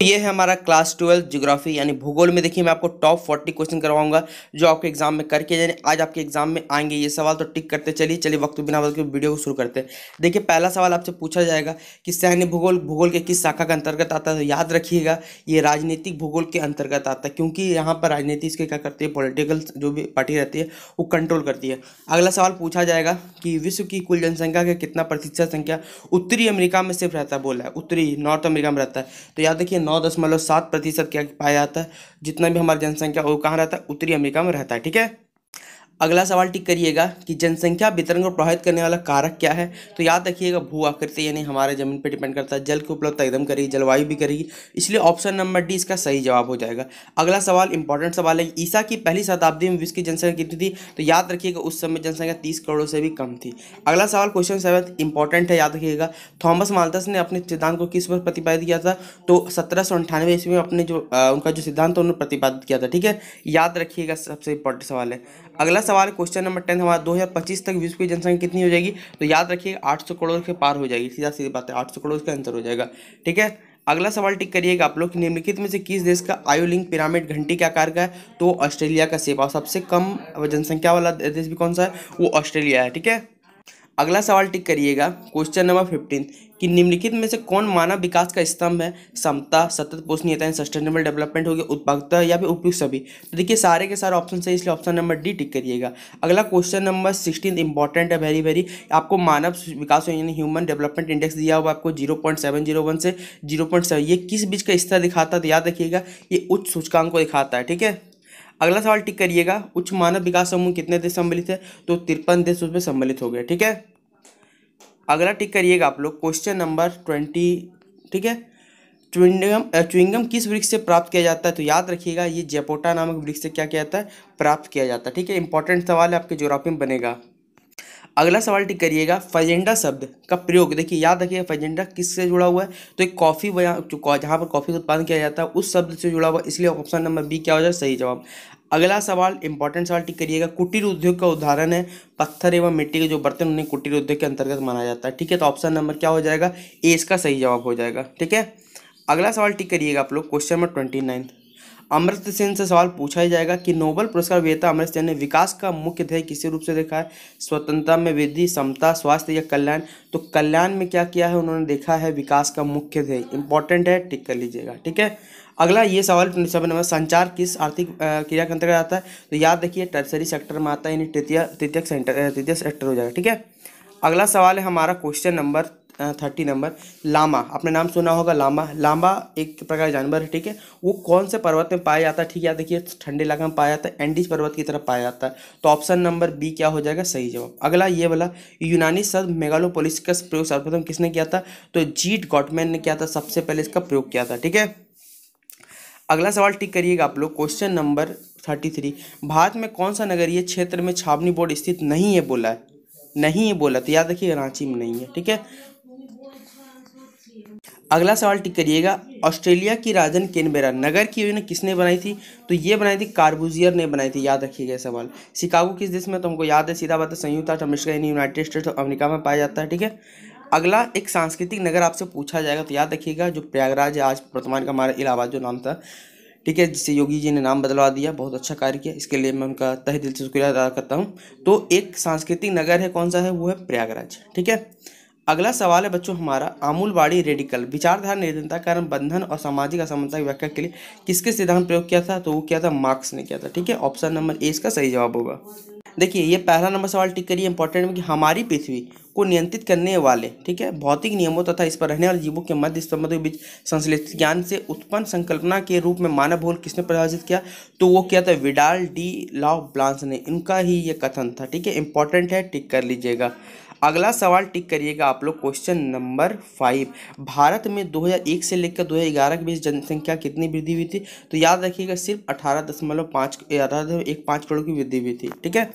ये है हमारा क्लास ट्वेल्थ ज्योग्राफी यानी भूगोल में देखिए मैं आपको टॉप फोर्टी क्वेश्चन करवाऊँगा, जो आपके एग्ज़ाम में करके जाने आज आपके एग्ज़ाम में आएँगे ये सवाल तो टिक करते चलिए चलिए वक्त बिना वक्त वीडियो को शुरू करते हैं। देखिए, पहला सवाल आपसे पूछा जाएगा कि सैन्य भूगोल भूगोल के किस शाखा के अंतर्गत आता है तो याद रखिएगा, ये राजनीतिक भूगोल के अंतर्गत आता है, क्योंकि यहाँ पर राजनीति इसके क्या करती है पॉलिटिकल जो भी पार्टी रहती है, वो कंट्रोल करती है। अगला सवाल पूछा जाएगा कि विश्व की कुल जनसंख्या का कितना प्रतिशत संख्या उत्तरी अमेरिका में सिर्फ़ रहता है, बोला है, उत्तरी नॉर्थ अमेरिका में रहता है। तो याद रखिए नौ दशमलव सात प्रतिशत क्या पाया जाता है? जितना भी हमारी जनसंख्या, वो कहाँ रहता है? उत्तरी अमेरिका में रहता है, ठीक है? अगला सवाल टिक करिएगा कि जनसंख्या वितरण को प्रभावित करने वाला कारक क्या है? तो याद रखिएगा, भू आकृति यानी हमारे ज़मीन पर डिपेंड करता है। जल की उपलब्धता एकदम करेगी, जलवायु भी करेगी, इसलिए ऑप्शन नंबर डी इसका सही जवाब हो जाएगा। अगला सवाल इंपॉर्टेंट सवाल है। ईसा की पहली शताब्दी में विश्व की जनसंख्या कितनी थी? तो याद रखिएगा, उस समय जनसंख्या तीस करोड़ से भी कम थी। अगला सवाल क्वेश्चन सेवन इंपॉर्टेंट है, याद रखिएगा। थॉमस माल्थस ने अपने सिद्धांत को किस पर प्रतिपादित किया था? तो सत्रह सौ अंठानवे ईस्वी में अपने जो उनका जो सिद्धांत उन्होंने प्रतिपादित किया था, ठीक है? याद रखिएगा, सबसे इंपॉर्टेंट सवाल है। अगला सवाल क्वेश्चन नंबर टेन हमारा दो हज़ार पच्चीस तक विश्व की जनसंख्या कितनी हो जाएगी? तो याद रखिए, आठ सौ करोड़ के पार हो जाएगी, सीधा सीधी बात है, आठ सौ करोड़ का आंसर हो जाएगा, ठीक है? अगला सवाल टिक करिएगा आप लोग निम्नलिखित में से किस देश का आयुलिंग पिरामिड घंटी के आकार का है? तो ऑस्ट्रेलिया का सेवा सबसे कम जनसंख्या वाला देश भी कौन सा है? वो ऑस्ट्रेलिया है, ठीक है? अगला सवाल टिक करिएगा। क्वेश्चन नंबर फिफ्टीन कि निम्नलिखित में से कौन मानव विकास का स्तंभ है? समता, सतत पोषणीयता सस्टेनेबल डेवलपमेंट हो गया उत्पादकता या फिर उपयुक्त सभी? तो देखिए, सारे के सारे ऑप्शन है, इसलिए ऑप्शन नंबर डी टिक करिएगा। अगला क्वेश्चन नंबर सिक्सटीन इंपॉर्टेंट है वेरी वेरी आपको मानव विकास यानी ह्यूमन डेवलपमेंट इंडेक्स दिया हुआ आपको zero point seven zero one से। ज़ीरो पॉइंट सेवन ये किस बीच का स्तर दिखाता है? तो याद रखिएगा, ये उच्च सूचकांक को दिखाता है, ठीक है? अगला सवाल टिक करिएगा, उच्च मानव विकास समूह कितने देश सम्मिलित है? तो तिरपन देश उसमें सम्मिलित हो गए, ठीक है? अगला टिक करिएगा आप लोग, क्वेश्चन नंबर ट्वेंटी, ठीक है? च्विंगम च्विंगम किस वृक्ष से प्राप्त किया जाता है? तो याद रखिएगा, ये जेपोटा नामक वृक्ष से क्या किया जाता है? प्राप्त किया जाता है, ठीक है? इंपॉर्टेंट सवाल है आपके, जोग्राफी में बनेगा। अगला सवाल टिक करिएगा, फजेंडा शब्द का प्रयोग। देखिए, याद रखिएगा, फजेंडा किससे जुड़ा हुआ है? तो एक कॉफ़ी जहाँ पर कॉफ़ी का उत्पादन किया जाता है, उस शब्द से जुड़ा हुआ, इसलिए ऑप्शन नंबर बी क्या हो जाए? सही जवाब। अगला सवाल इंपॉर्टेंट सवाल टिक करिएगा, कुटीर उद्योग का उदाहरण है। पत्थर एवं मिट्टी के जो बर्तन, उन्हें कुटीर उद्योग के अंतर्गत माना जाता है। ठीक है तो ऑप्शन नंबर क्या हो जाएगा? ए, इसका सही जवाब हो जाएगा। ठीक है? अगला सवाल टिक करिएगा आप लोग question number twenty nine Amartya Sen से सवाल पूछा ही जाएगा कि नोबल पुरस्कार विजेता अमृत सेन ने विकास का मुख्य ध्येय किसी रूप से देखा है? स्वतंत्रता में वृद्धि, समता, स्वास्थ्य या कल्याण? तो कल्याण में क्या किया है उन्होंने? देखा है विकास का मुख्य ध्येय। इंपॉर्टेंट है, टिक कर लीजिएगा, ठीक है? अगला ये सवाल ट्वेंटी सेवन नंबर, संचार किस आर्थिक क्रिया के अंतर्गत आता है? तो याद रखिए टर्सरी सेक्टर में आता है, यानी तृतीय तृतीय सेंटर तृतीय सेक्टर हो जाएगा, ठीक है? अगला सवाल है हमारा क्वेश्चन नंबर थर्टी नंबर, लामा, आपने नाम सुना होगा लामा। लामा एक प्रकार जानवर है, ठीक है? वो कौन से पर्वत में पाया जाता है? ठीक है देखिए ठंडे इलाके में पाया जाता है, एंडीज पर्वत की तरफ़ पाया जाता है। तो ऑप्शन नंबर बी क्या हो जाएगा? सही जवाब। अगला ये वाला, यूनानी शब्द मेगालोपोलिस का प्रयोग सर्वप्रथम किसने किया था? तो जीट गॉटमैन ने किया था, सबसे पहले इसका प्रयोग किया था, ठीक है? अगला सवाल टिक करिएगा आप लोग, question number thirty three. Bharat में कौन सा नगरीय क्षेत्र में छावनी बोर्ड स्थित नहीं है बोला है? नहीं है बोला तो याद रखिए रांची में नहीं है, ठीक है? अगला सवाल टिक करिएगा, ऑस्ट्रेलिया की राजधानी कैनबेरा, नगर की योजना किसने बनाई थी? तो ये बनाई थी, कार्बुजियर ने बनाई थी, याद रखिएगा सवाल। शिकागो किस देश में तो हमको याद है, सीधा बात है, संयुक्त राष्ट्र, अमेरिका यानी यूनाइटेड स्टेट्स ऑफ़ अमेरिका में पाया जाता है, ठीक है? अगला, एक सांस्कृतिक नगर आपसे पूछा जाएगा तो याद रखिएगा, जो प्रयागराज है, आज वर्तमान का हमारा इलाहाबाद, जो नाम था, ठीक है जिससे योगी जी ने नाम बदलवा दिया, बहुत अच्छा कार्य किया, इसके लिए मैं उनका तहे दिल से शुक्रिया अदा करता हूँ। तो एक सांस्कृतिक नगर है, कौन सा है? वो है प्रयागराज, ठीक है? अगला सवाल है बच्चों हमारा, आमूलवाड़ी रेडिकल विचारधारा निर्धनता कारण बंधन और सामाजिक असमानता की व्याख्या के लिए किसके सिद्धांत प्रयोग किया था? तो वो किया था मार्क्स ने किया था, ठीक है? ऑप्शन नंबर ए इसका सही जवाब होगा। देखिए, ये पहला नंबर सवाल टिक करिए इंपॉर्टेंट कि हमारी पृथ्वी को नियंत्रित करने वाले, ठीक है? भौतिक नियमों तथा इस पर रहने वाले जीवों के मध्य संबंधों के बीच संश्लेषित ज्ञान से उत्पन्न संकल्पना के रूप में मानव भूगोल किसने परिभाषित किया? तो वो क्या था विडाल डी लॉ ब्लांस ने, इनका ही ये कथन था, ठीक है? इंपॉर्टेंट है, टिक कर लीजिएगा। अगला सवाल टिक करिएगा आप लोग, क्वेश्चन नंबर फाइव। भारत में 2001 से लेकर 2011 के बीच जनसंख्या कितनी वृद्धि हुई थी? तो याद रखिएगा, सिर्फ़ अठारह दशमलव पाँच अठारह एक पाँच करोड़ की वृद्धि हुई थी, ठीक है?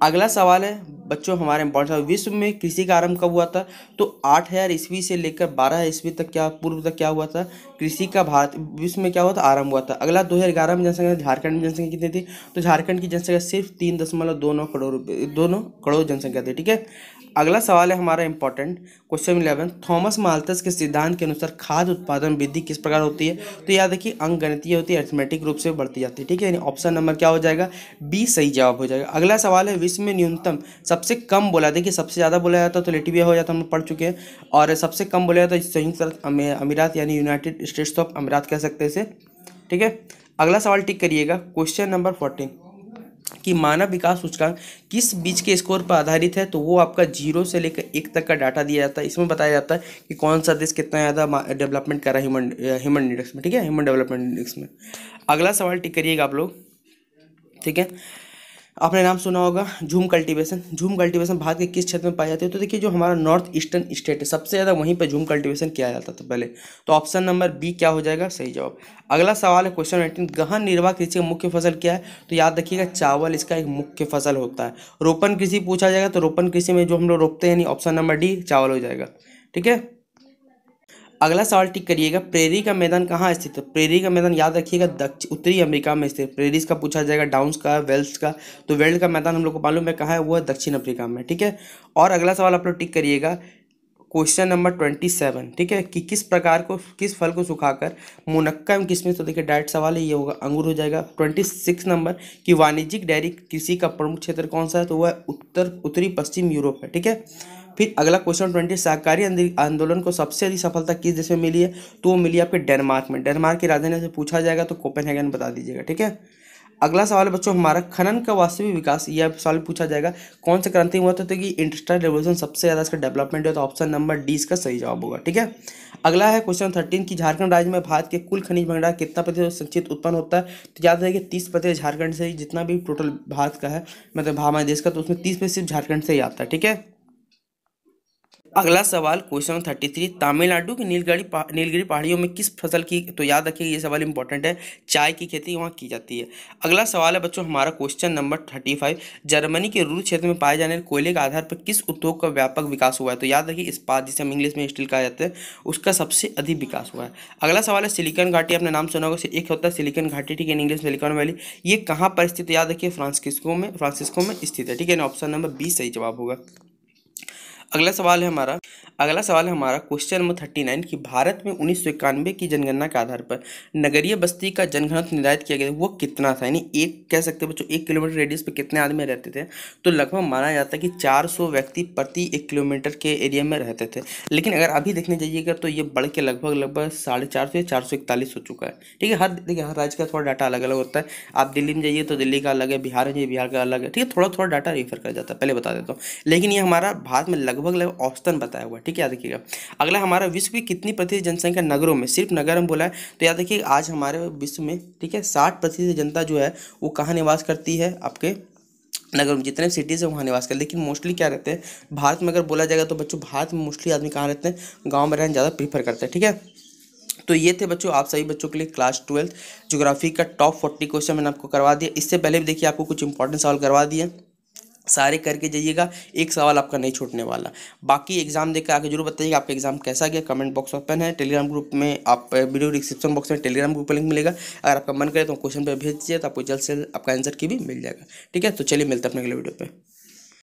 अगला सवाल है, बच्चों, हमारे इंपॉर्टेंट विश्व में कृषि का आरंभ कब हुआ था? तो आठ हज़ार ईस्वी से लेकर बारह ईस्वी तक क्या, पूर्व तक क्या हुआ था? कृषि का भारत, विश्व में क्या हुआ था? आरंभ हुआ था। अगला दो हज़ार ग्यारह में जनसंख्या, झारखंड में जनसंख्या कितनी थी? तो झारखंड की जनसंख्या सिर्फ़ तीन दशमलव दो नौ करोड़ दो नौ करोड़ जनसंख्या थी, ठीक है? अगला सवाल है हमारा important question eleven Thomas Malthus के सिद्धांत के अनुसार खाद्य उत्पादन वृद्धि किस प्रकार होती है? तो याद रखिए अंक गणितीय होती है अर्थमेटिक रूप से बढ़ती जाती है, ठीक है? यानी ऑप्शन नंबर क्या हो जाएगा? बी सही जवाब हो जाएगा। अगला सवाल है विश्व में न्यूनतम सबसे कम बोला, देखिए सबसे ज़्यादा बोला जाता तो लेटिविया हो जाता हम पढ़ चुके हैं। और सबसे कम बोला जाता है संयुक्त अमीरात यानी यूनाइटेड स्टेट्स ऑफ़ अमीरात कह सकते हैं इसे, ठीक है? अगला सवाल टिक करिएगा, क्वेश्चन नंबर फोर्टीन। कि मानव विकास सूचकांक किस बीच के स्कोर पर आधारित है? तो वो आपका ज़ीरो से लेकर एक तक का डाटा दिया जाता है। इसमें बताया जाता है कि कौन सा देश कितना ज़्यादा डेवलपमेंट कर रहा है ह्यूमन ह्यूमन इंडेक्स में, ठीक है? ह्यूमन डेवलपमेंट इंडेक्स में। अगला सवाल टिक करिएगा आप लोग, ठीक है? आपने नाम सुना होगा, झूम कल्टीवेशन। झूम कल्टीवेशन भारत के किस क्षेत्र में पाए जाते हैं? तो देखिए, जो हमारा नॉर्थ ईस्टर्न स्टेट है, सबसे ज़्यादा वहीं पर झूम कल्टीवेशन किया जाता था पहले। तो ऑप्शन नंबर बी क्या हो जाएगा? सही जवाब। अगला सवाल है क्वेश्चन एटीन गहन निर्वाह कृषि का मुख्य फ़सल क्या है? तो याद रखिएगा, चावल इसका एक मुख्य फ़सल होता है। रोपण कृषि पूछा जाएगा तो रोपण कृषि में जो हम लोग रोपते हैं ऑप्शन नंबर डी, चावल हो जाएगा। ठीक है? अगला सवाल टिक करिएगा, प्रेरी का मैदान कहाँ स्थित है? प्रेरी का मैदान याद रखिएगा दक्षिण उत्तरी अमेरिका में स्थित प्रेरीज का पूछा जाएगा, डाउन्स का, वेल्स का। तो वेल्ड का मैदान हम लोग को मालूम है कहाँ है? वो है दक्षिण अफ्रीका में, ठीक है? और अगला सवाल आप लोग टिक करिएगा, क्वेश्चन नंबर ट्वेंटी सेवन, ठीक है? कि किस प्रकार को, किस फल को सुखाकर मुनक्का एवं किसमें तो देखिए डायरेक्ट सवाल है? ये होगा, अंगूर हो जाएगा। ट्वेंटी सिक्स नंबर, कि वाणिज्यिक डेयरी कृषि का प्रमुख क्षेत्र कौन सा है? तो वह उत्तर, उत्तरी पश्चिम यूरोप है, ठीक है? फिर अगला क्वेश्चन ट्वेंटी सहकारी आंदोलन को सबसे अधिक सफलता किस देश में मिली है? तो वो मिली आपके डेनमार्क में। डेनमार्क की राजधानी से पूछा जाएगा तो कोपेनहेगन बता दीजिएगा, ठीक है? अगला सवाल बच्चों, हमारा खनन का वास्तविक विकास, यह सवाल पूछा जाएगा, कौन सा क्रांति हुआ था तो कि इंडस्ट्रियल रेवोल्यूशन सबसे ज़्यादा इसका डेवलपमेंट है तो ऑप्शन नंबर डी इसका सही जवाब होगा, ठीक है? अगला है क्वेश्चन थर्टीन की झारखंड राज्य में भारत के कुल खनिज भंडार कितना प्रतिशत संचित उत्पन्न होता है? तो याद रहे कि तीस प्रतिशत झारखंड से जितना भी टोटल भारत का है मतलब हमारे देश का तो उसमें तीस प्रतिशत झारखंड से ही आता है, ठीक है? अगला सवाल क्वेश्चन थर्टी थ्री तमिलनाडु की नीलगिरी पा, नीलगिरी पहाड़ियों में किस फ़सल की तो याद रखिए ये सवाल इंपॉर्टेंट है चाय की खेती वहाँ की जाती है। अगला सवाल है बच्चों हमारा question number thirty five Germany के रूर क्षेत्र में पाए जाने कोयले के आधार पर किस उद्योग का व्यापक विकास हुआ है? तो याद रखिए इस्पात जिसे हम इंग्लिश में स्टील कहा जाता है उसका सबसे अधिक विकास हुआ है। अगला सवाल है सिलिकन घाटी अपने नाम सुना होगा एक होता है सिलिकन घाटी ठीक है इंग्लिश सिलिकन वैली ये कहाँ पर स्थित याद रखिए फ्रांसिस्को में फ्रांसिस्को में स्थित है ठीक है ऑप्शन नंबर बी सही जवाब होगा। अगला सवाल है हमारा। अगला सवाल है हमारा क्वेश्चन नंबर थर्टी नाइन कि भारत में उन्नीस सौ इक्यानवे की जनगणना के आधार पर नगरीय बस्ती का जनघनत्व निर्धारित किया गया, वो कितना था? यानी एक, कह सकते हैं बच्चों, एक किलोमीटर रेडियस पे कितने आदमी रहते थे? तो लगभग माना जाता है कि चार सौ व्यक्ति प्रति एक किलोमीटर के एरिया में रहते थे। लेकिन अगर अभी देखने जाइएगा तो ये बढ़ के लगभग लगभग साढ़े चार सौ या चार सौ इकतालीस हो चुका है। ठीक है, हर, देखिए, हर राज्य का थोड़ा डाटा अलग अलग होता है। आप दिल्ली में जाइए तो दिल्ली का अलग है, बिहार में जाइए, बिहार का अलग है। ठीक है, थोड़ा थोड़ा डाटा रेफर कर जाता है, पहले बता देता हूँ। लेकिन ये हमारा भारत में लगभग लगभग लगभग औसतन बताया हुआ है, ठीक है, याद रखिएगा। अगला हमारा विश्व की कितनी प्रतिशत जनसंख्या नगरों में? सिर्फ़ नगर में बोला है तो याद रखिए, आज हमारे विश्व में, ठीक है, साठ प्रतिशत जनता जो है, वो कहाँ निवास करती है? आपके नगर में, जितने सिटीज़ है, वहाँ निवास कर लेकिन मोस्टली क्या रहते हैं? भारत में अगर बोला जाएगा तो बच्चों, भारत में मोस्टली आदमी कहाँ रहते हैं? गाँव में रहना ज़्यादा प्रीफर करते हैं, ठीक है? तो ये थे बच्चों, आप सभी बच्चों के लिए क्लास ट्वेल्थ ज्योग्राफी का टॉप फोर्टी क्वेश्चन मैंने आपको करवा दिया। इससे पहले भी देखिए, आपको कुछ इंपॉर्टेंट सवाल करवा दिए। सारे करके जाइएगा, एक सवाल आपका नहीं छूटने वाला। बाकी एग्ज़ाम देखकर आके ज़रूर बताइएगा आपका एग्ज़ाम कैसा गया कमेंट बॉक्स ओपन है टेलीग्राम ग्रुप में आप वीडियो डिस्क्रिप्शन बॉक्स में टेलीग्राम ग्रुप पर लिंक मिलेगा। अगर आपका मन करे तो क्वेश्चन पर भेज दीजिए तो आपको जल्द से जल्द आपका आंसर की भी मिल जाएगा। ठीक है तो चलिए मिलते हैं अपने अगले वीडियो पर